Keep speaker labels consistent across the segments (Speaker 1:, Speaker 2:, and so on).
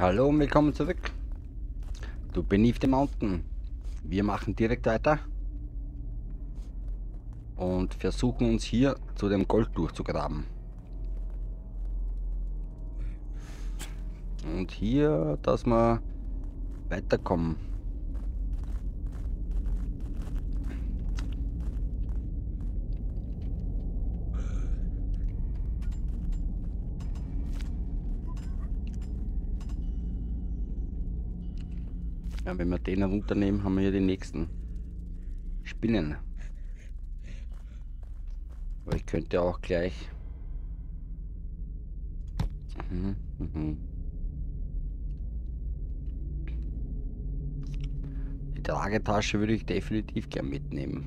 Speaker 1: Hallo und willkommen zurück. Du Beneath the Mountain. Wir machen direkt weiter. Und versuchen uns hier zu dem Gold durchzugraben. Und hier, dass wir weiterkommen. Ja, wenn wir den herunternehmen, haben wir hier die nächsten Spinnen. Aber ich könnte auch gleich... Mhm, mhm. Die Tragetasche würde ich definitiv gern mitnehmen.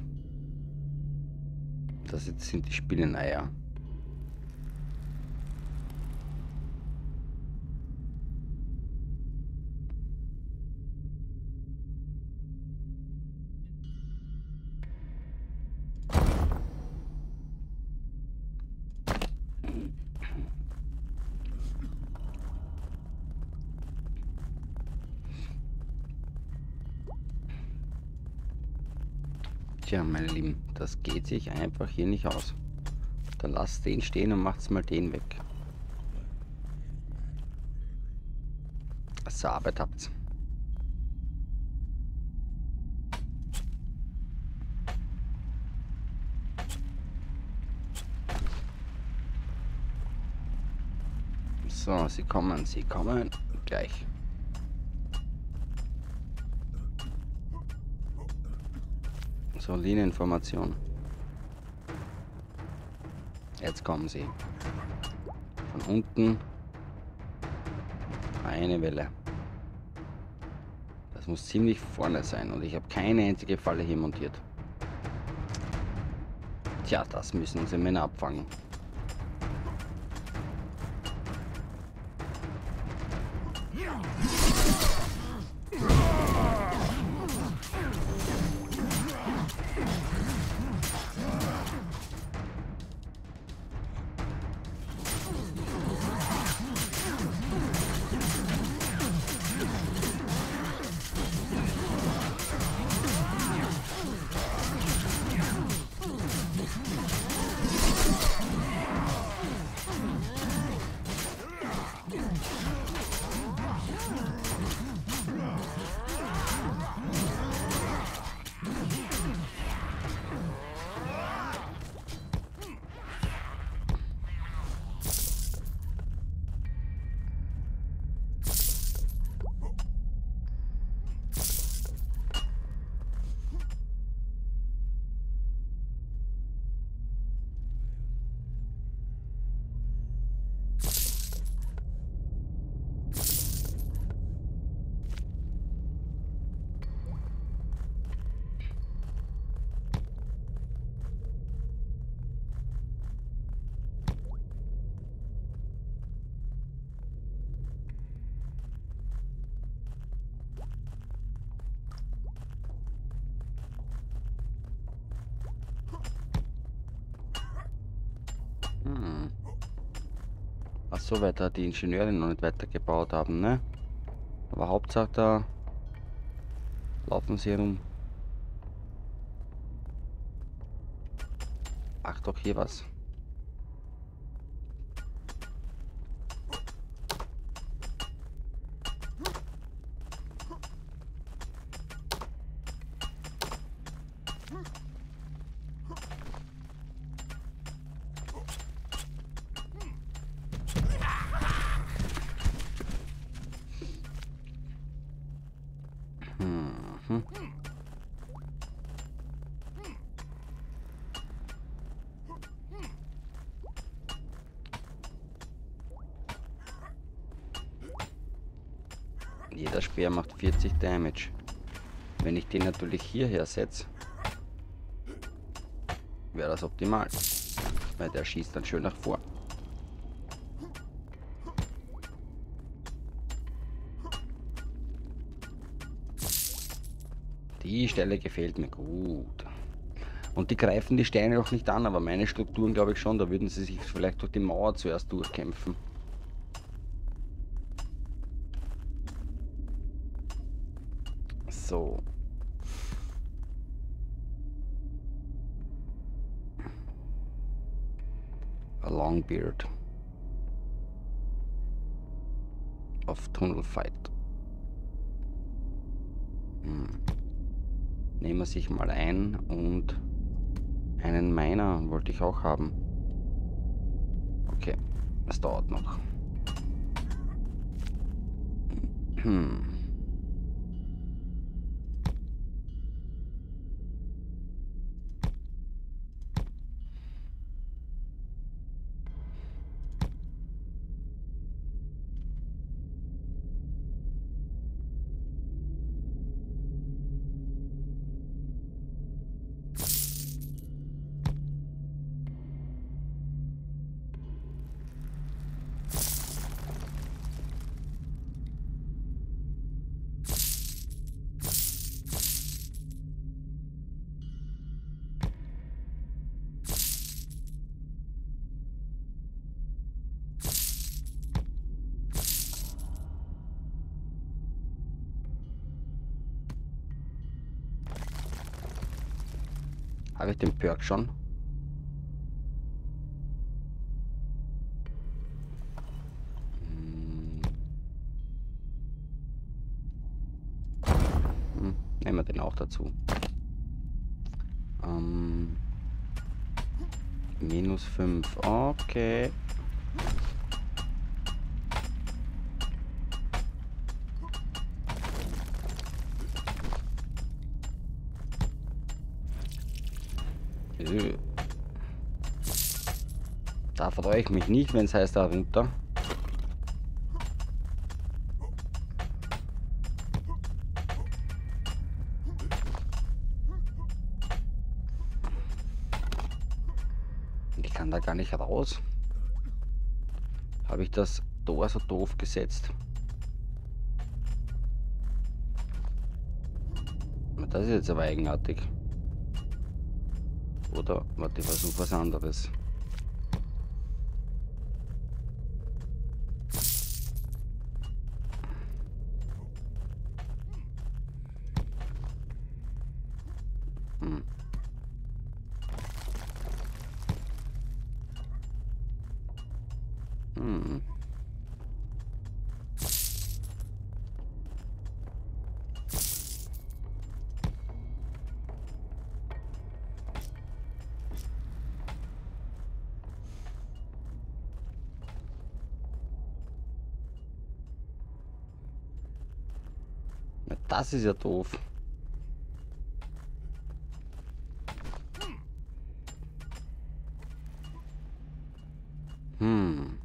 Speaker 1: Das jetzt sind die Spinneneier. Tja, meine Lieben, das geht sich einfach hier nicht aus. Dann lasst den stehen und macht's mal den weg. So, Arbeit habt's. So, sie kommen, sie kommen gleich. So, Linieninformation. Jetzt kommen sie. Von unten. Eine Welle. Das muss ziemlich vorne sein und ich habe keine einzige Falle hier montiert. Tja, das müssen unsere Männer abfangen. Ach so, weil da die Ingenieure noch nicht weitergebaut haben, ne? Aber Hauptsache da laufen sie herum. Ach doch, hier was. Mhm. Jeder Speer macht 40 Damage. Wenn ich den natürlich hierher setze, wäre das optimal. Weil der schießt dann schön nach vor. Die Stelle gefällt mir gut. Und die greifen die Steine auch nicht an, aber meine Strukturen glaube ich schon, da würden sie sich vielleicht durch die Mauer zuerst durchkämpfen. So. A long beard. Of Tunnel Fight. Hm. Nehmen wir sich mal ein und einen Miner wollte ich auch haben. Okay, es dauert noch. Hm. Habe ich den Perk schon? Hm. Hm, nehmen wir den auch dazu. Ähm, minus 5. Okay. Äh. Da freue ich mich nicht, wenn es heißt da runter. Ich kann da gar nicht raus. Habe ich das Tor so doof gesetzt? Das ist jetzt aber eigenartig. Oder, warte, ich versuche was anderes. Das ist ja doof. Hm.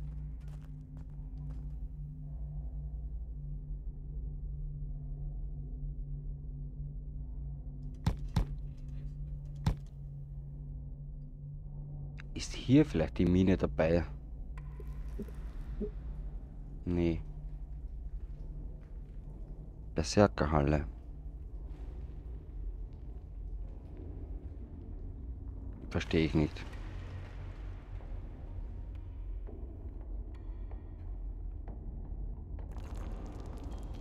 Speaker 1: Ist hier vielleicht die Mine dabei? Nee. Berserkerhalle. Verstehe ich nicht.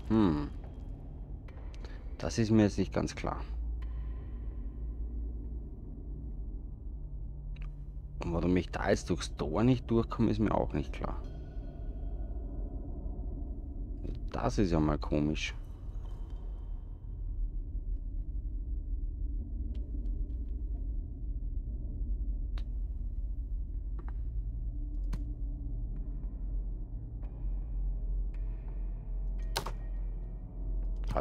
Speaker 1: Hm. Das ist mir jetzt nicht ganz klar. Und warum ich da jetzt durchs Tor nicht durchkomme, ist mir auch nicht klar. Das ist ja mal komisch.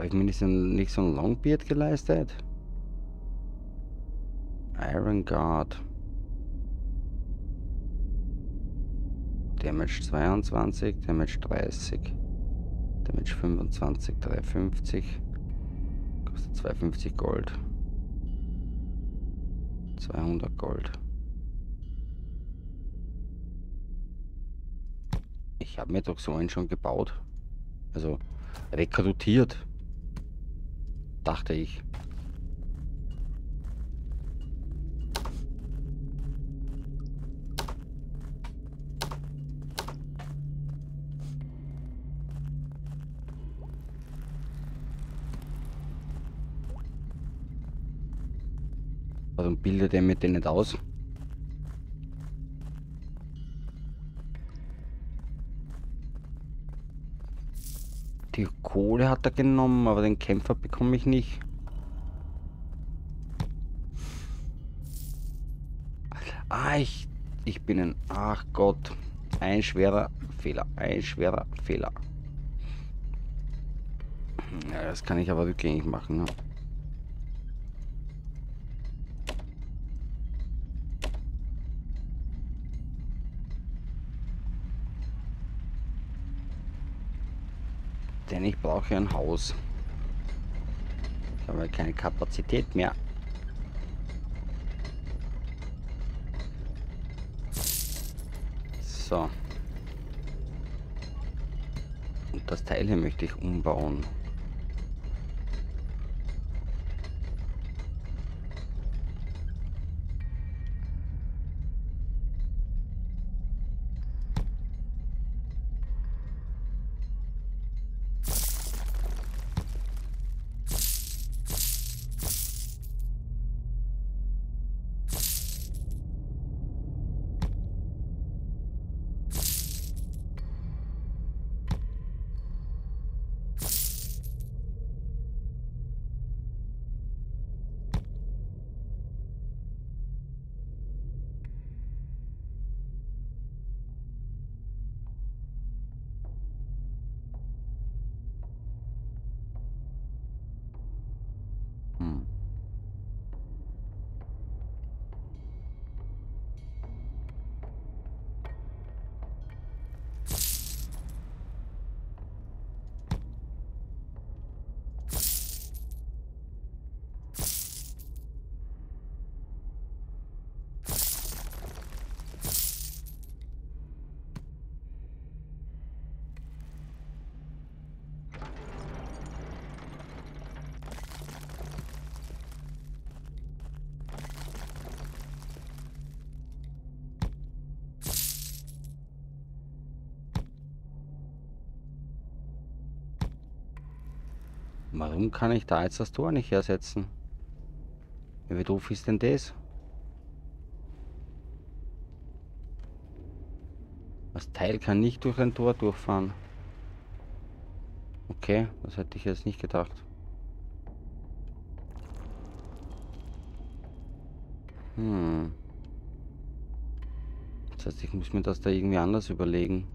Speaker 1: Habe ich mir nicht so, nicht so ein Longbeard geleistet? Iron Guard. Damage 22, Damage 30. Damage 25, 350. Kostet 250 Gold. 200 Gold. Ich habe mir doch so einen schon gebaut. Also rekrutiert. Dachte ich. Also bildet er mit denen aus. Die Kohle hat er genommen, aber den Kämpfer bekomme ich nicht. Ah, ich, ich bin ein... Ach Gott. Ein schwerer Fehler. Ein schwerer Fehler. Ja, das kann ich aber wirklich nicht machen. Ne? Denn ich brauche ein Haus. Ich habe keine Kapazität mehr. So. Und das Teil hier möchte ich umbauen. Warum kann ich da jetzt das Tor nicht ersetzen? Wie doof ist denn das? Das Teil kann nicht durch ein Tor durchfahren. Okay, das hätte ich jetzt nicht gedacht. Hm. Das heißt, ich muss mir das da irgendwie anders überlegen.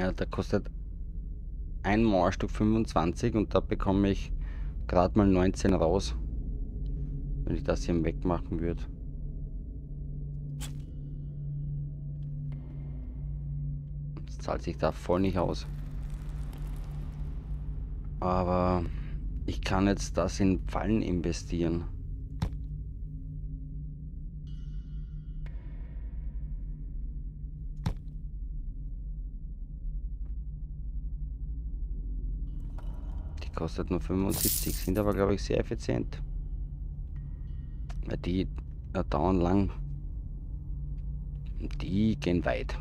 Speaker 1: Ja, der kostet ein Mauerstück 25 und da bekomme ich gerade mal 19 raus. Wenn ich das hier wegmachen würde. Das zahlt sich da voll nicht aus. Aber ich kann jetzt das in Fallen investieren. Kostet nur 75, sind aber glaube ich sehr effizient. Weil die ja, dauern lang. Die gehen weit.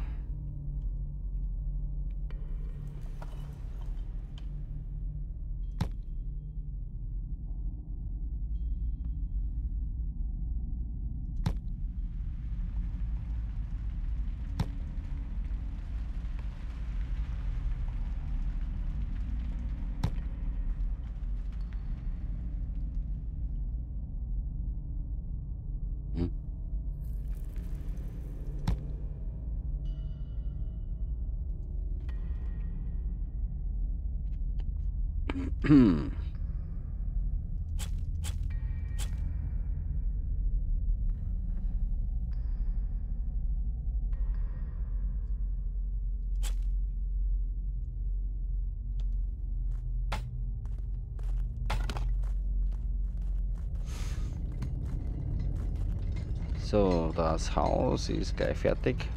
Speaker 1: So, das Haus ist gleich fertig.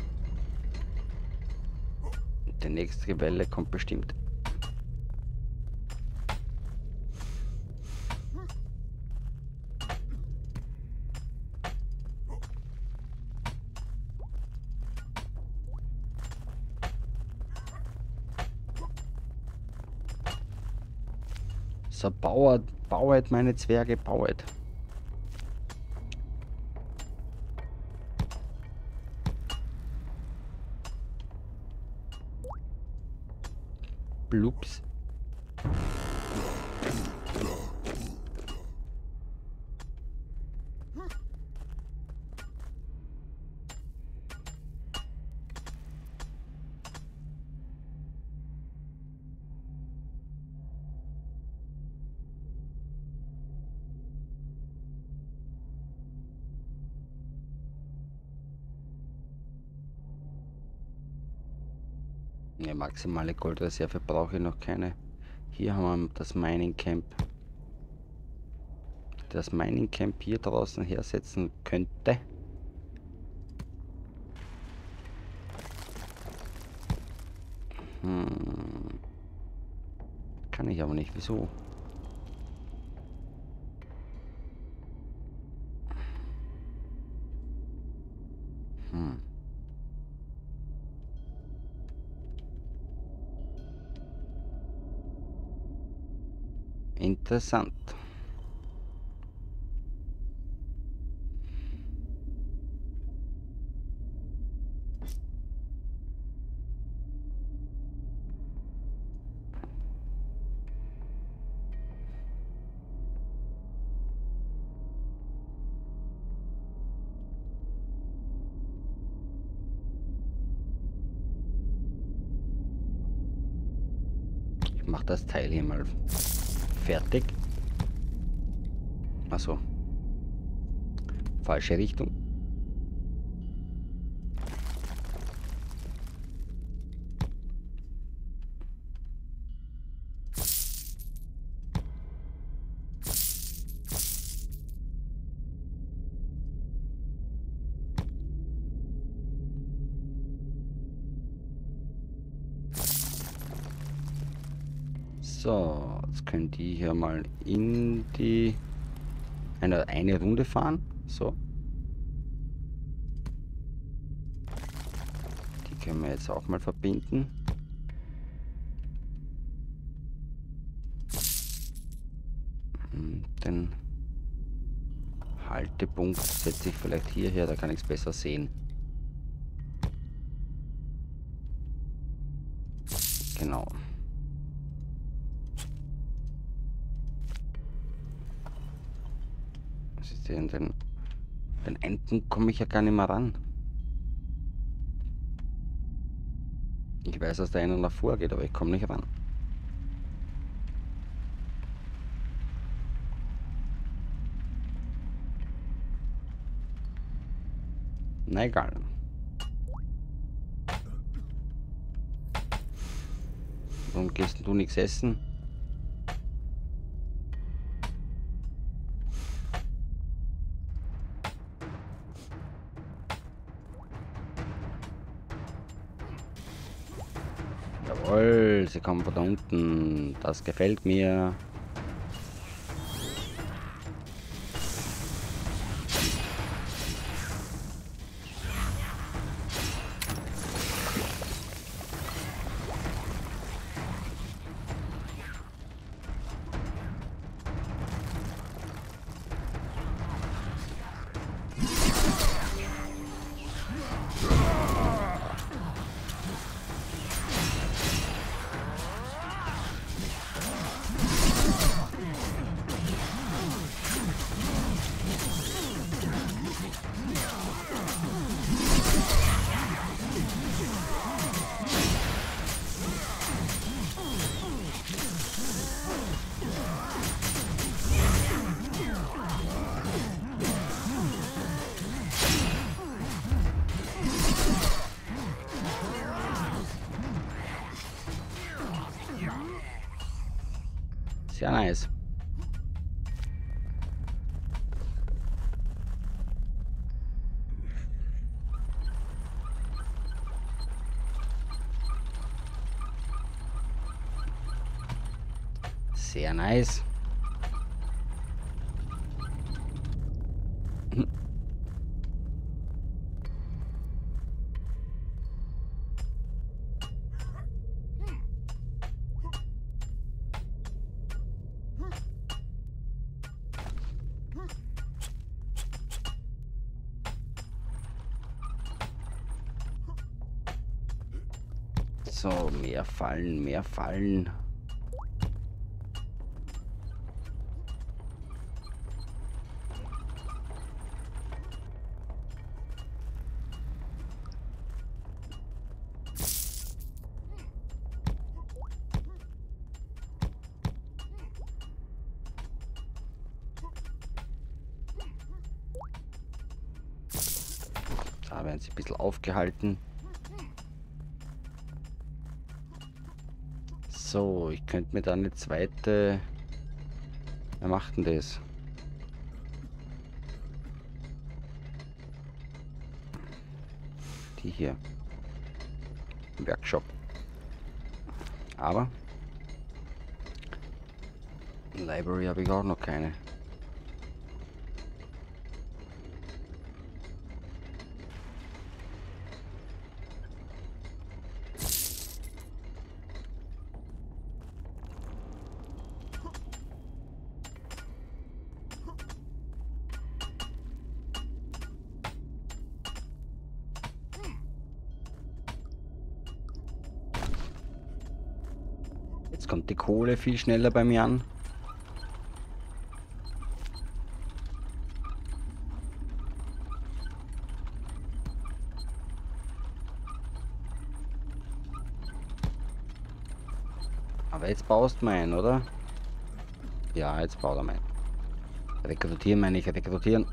Speaker 1: Die nächste Welle kommt bestimmt. So, bauert, bauet meine Zwerge, bauet. Blups. Ja, maximale Goldreserve brauche ich noch keine. Hier haben wir das Mining Camp. Das Mining Camp hier draußen hersetzen könnte. Hm. Kann ich aber nicht. Wieso? Interessant. Ich mache das Teil hier mal fertig. Achso. Falsche Richtung. In die eine, eine Runde fahren. So. Die können wir jetzt auch mal verbinden. Hm, den Haltepunkt setze ich vielleicht hierher, da kann ich es besser sehen. Genau. Den, den, den Enten komme ich ja gar nicht mehr ran. Ich weiß, dass da einer nach vorgeht, aber ich komme nicht ran. Na egal. Warum gehst du nichts essen? Kommen von da unten. Das gefällt mir. Nice. Sehr nice. Fallen, mehr Fallen. Da werden sie ein bisschen aufgehalten. So, ich könnte mir da eine zweite... Wer macht denn das? Die hier. Workshop. Aber... Library habe ich auch noch keine. Jetzt kommt die Kohle viel schneller bei mir an. Aber jetzt baust du mein, oder? Ja, jetzt baut er mein. Rekrutieren meine ich, rekrutieren.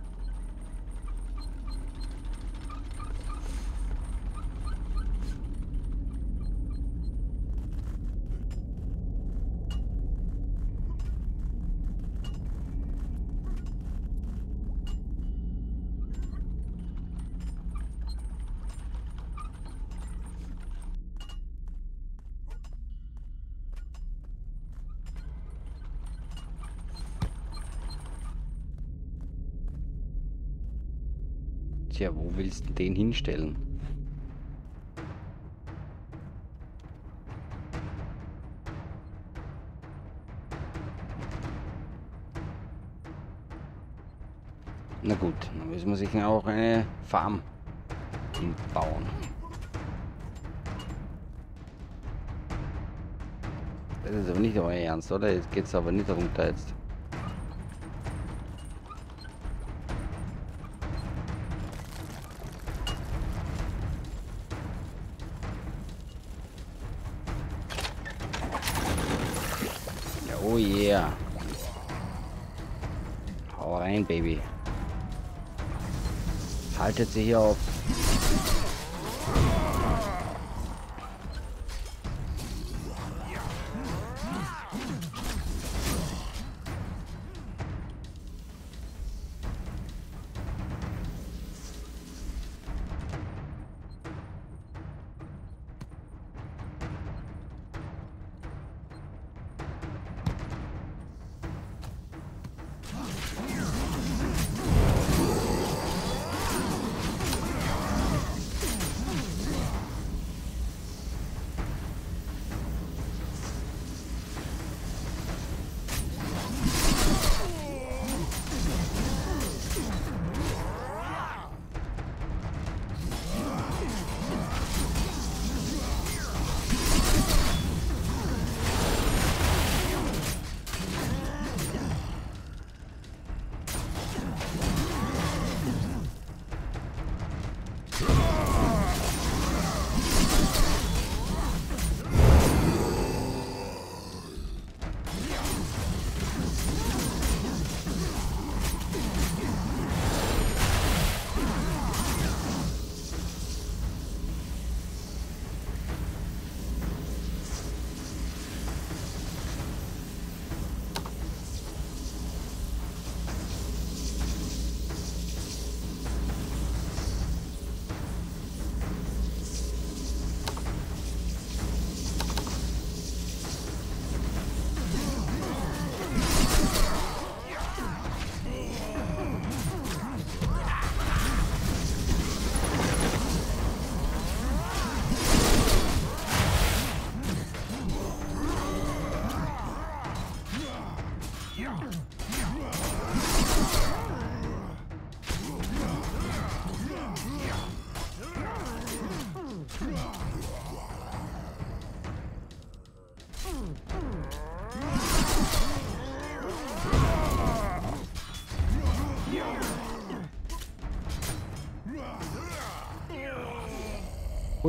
Speaker 1: Tja, wo willst du den hinstellen? Na gut, dann müssen wir sich auch eine Farm bauen. Das ist aber nicht euer Ernst, oder? Jetzt geht's aber nicht runter jetzt. Oh yeah. Hau rein, Baby. Haltet sie hier auf.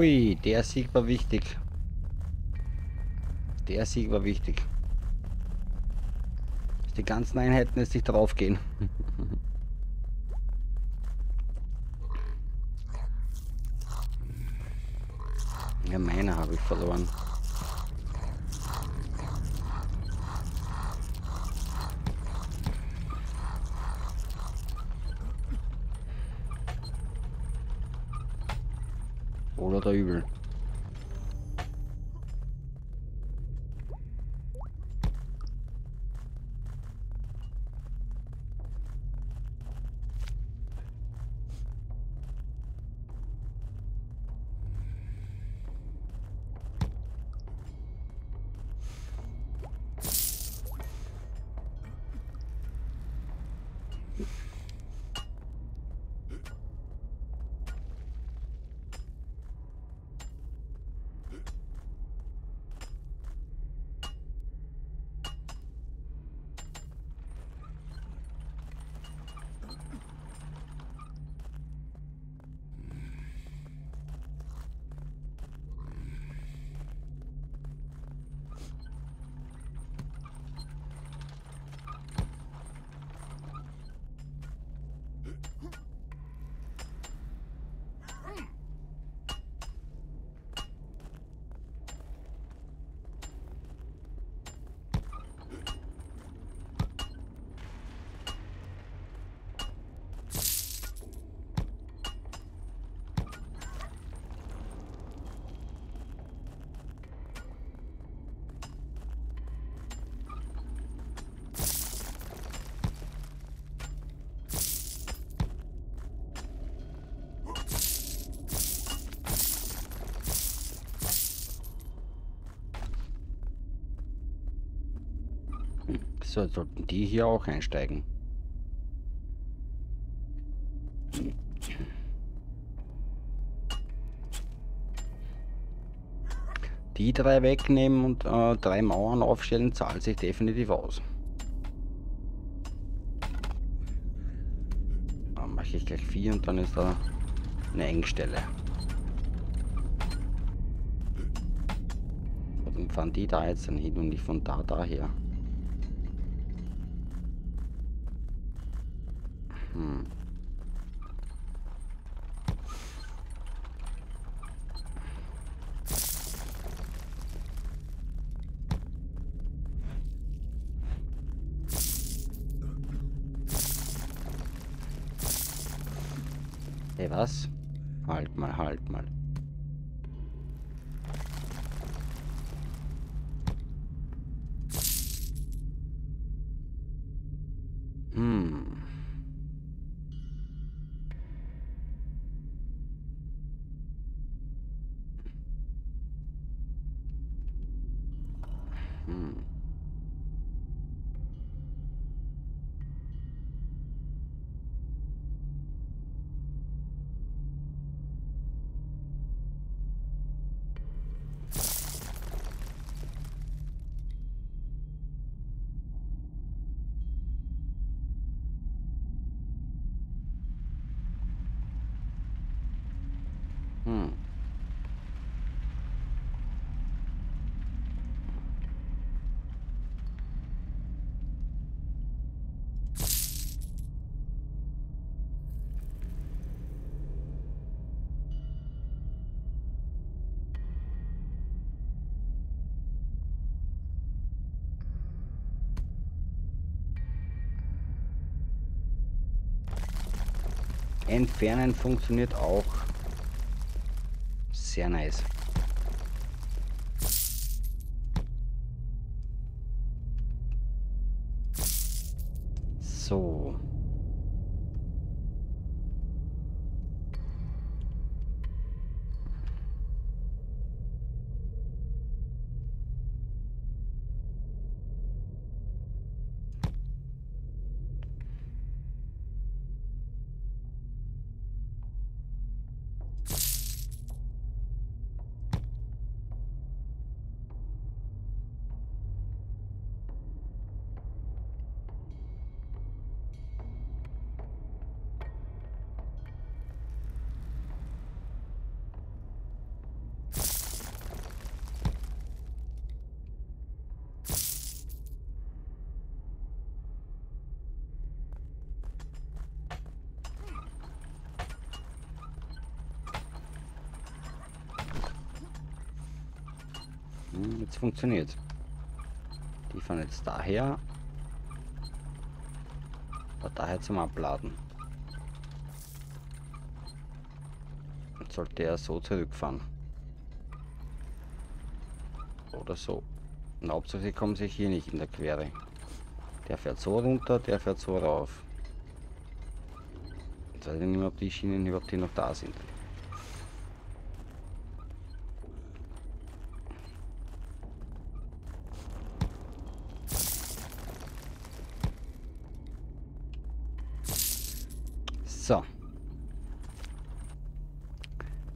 Speaker 1: Hui, der Sieg war wichtig. Der Sieg war wichtig. Die ganzen Einheiten jetzt nicht drauf gehen. ja, meine habe ich verloren. Oder übel. So, sollten die hier auch einsteigen. Die drei wegnehmen und äh, drei Mauern aufstellen, zahlt sich definitiv aus. Dann mache ich gleich vier und dann ist da eine Engstelle. Warum fahren die da jetzt dann hin und nicht von da daher? Hm. Entfernen funktioniert auch sehr nice. So. Jetzt funktioniert. Die fahren jetzt daher. Oder daher zum Abladen. Jetzt sollte er so zurückfahren. Oder so. Und Hauptsache sie kommen sich hier nicht in der Quere. Der fährt so runter, der fährt so rauf. Jetzt weiß ich nicht mehr, ob die Schienen überhaupt hier noch da sind. So.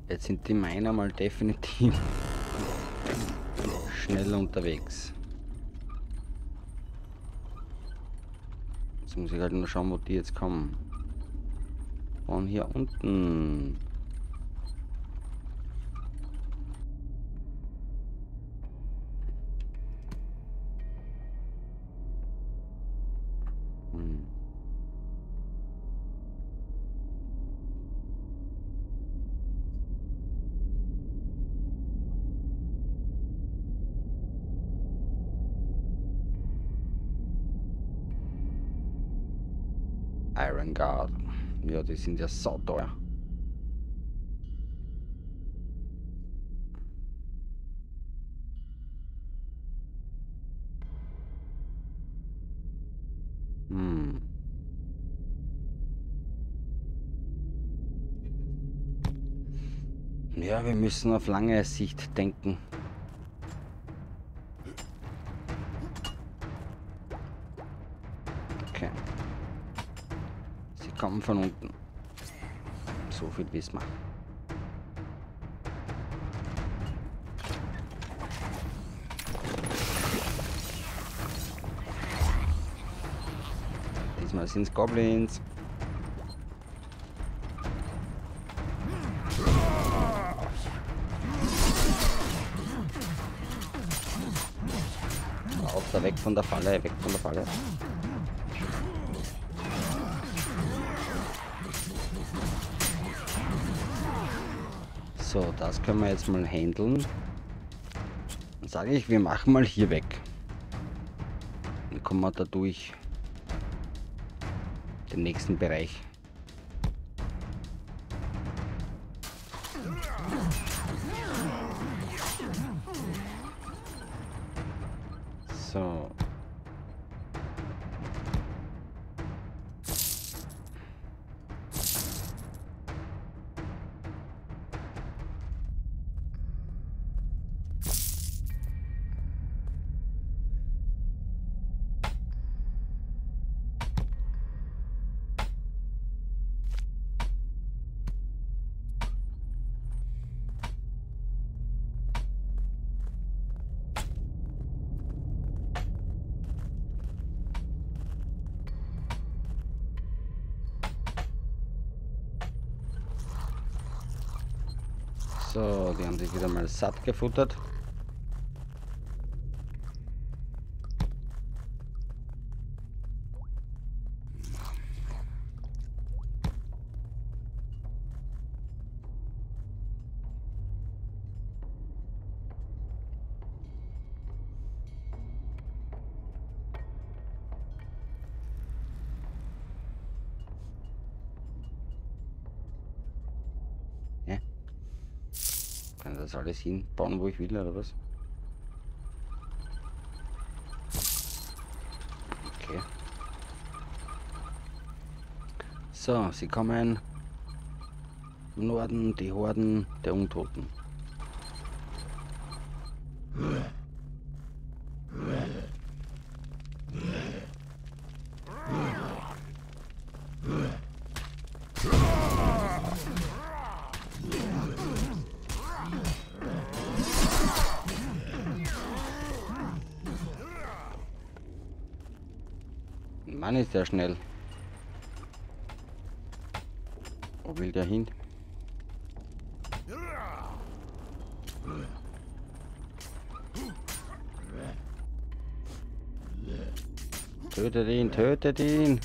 Speaker 1: Jetzt sind die Miner mal definitiv schnell unterwegs. Jetzt muss ich halt nur schauen, wo die jetzt kommen. Von hier unten. Iron Guard. Ja, die sind ja sauteuer. Hm. Ja, wir müssen auf lange Sicht denken. Kommen von unten. So viel wissen wir. Diesmal sind es Goblins. Auf da weg von der Falle, weg von der Falle. So, das können wir jetzt mal handeln. Dann sage ich, wir machen mal hier weg. Dann kommen wir da durch den nächsten Bereich. Mal satt gefuttert. Kann das alles hinbauen, wo ich will, oder was? Okay. So, sie kommen im Norden, die Horden der Untoten. Der schnell. Wo will der hin? Tötet ihn, tötet ihn!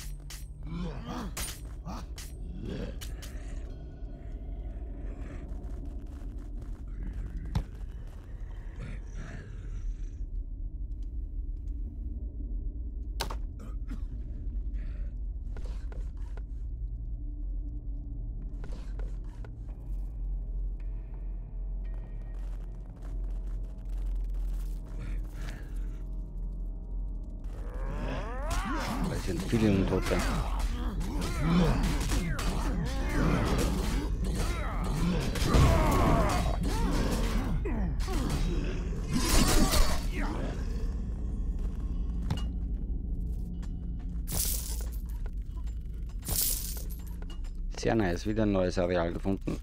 Speaker 1: Nice, wieder ein neues Areal gefunden.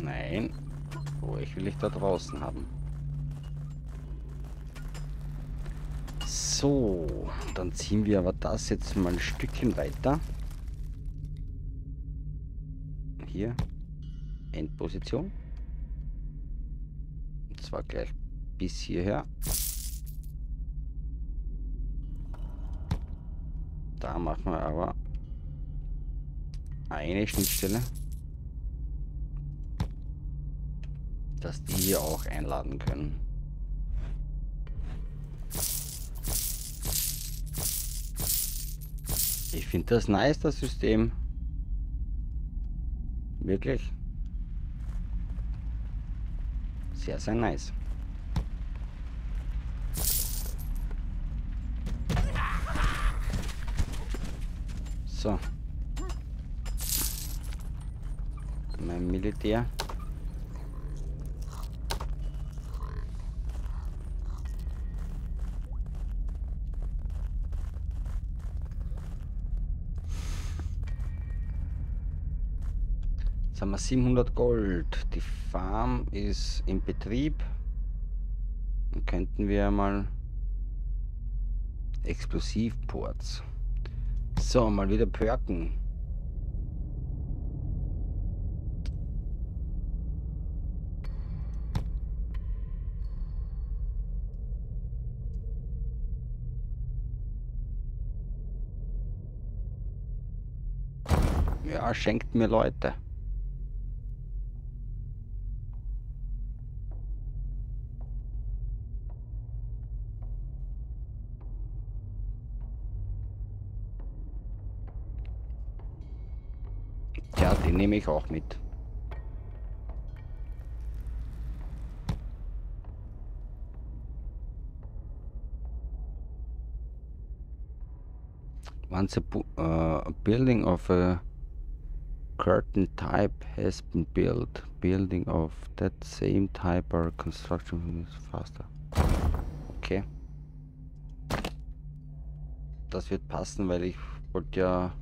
Speaker 1: Nein. Oh, ich will ich da draußen haben. So, dann ziehen wir aber das jetzt mal ein Stückchen weiter. Hier. Endposition. Und zwar gleich bis hierher. Da machen wir aber eine Schnittstelle. Dass die hier auch einladen können. Ich finde das nice, das System. Wirklich. Sehr, sehr nice. So. Mein Militär. Haben wir 700 Gold. Die Farm ist in Betrieb. Dann könnten wir mal Explosivports. So, mal wieder perken. Ja, schenkt mir Leute. Nehme ich auch mit. Once a, uh, building of a curtain type has been built, building of that same type or construction is faster. Okay. Das wird passen, weil ich wollte ja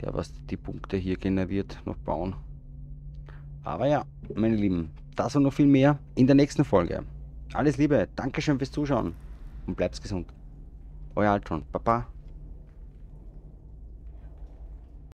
Speaker 1: der was die Punkte hier generiert, noch bauen. Aber ja, meine Lieben, das und noch viel mehr in der nächsten Folge. Alles Liebe, Dankeschön fürs Zuschauen und bleibt gesund. Euer Altron, Baba.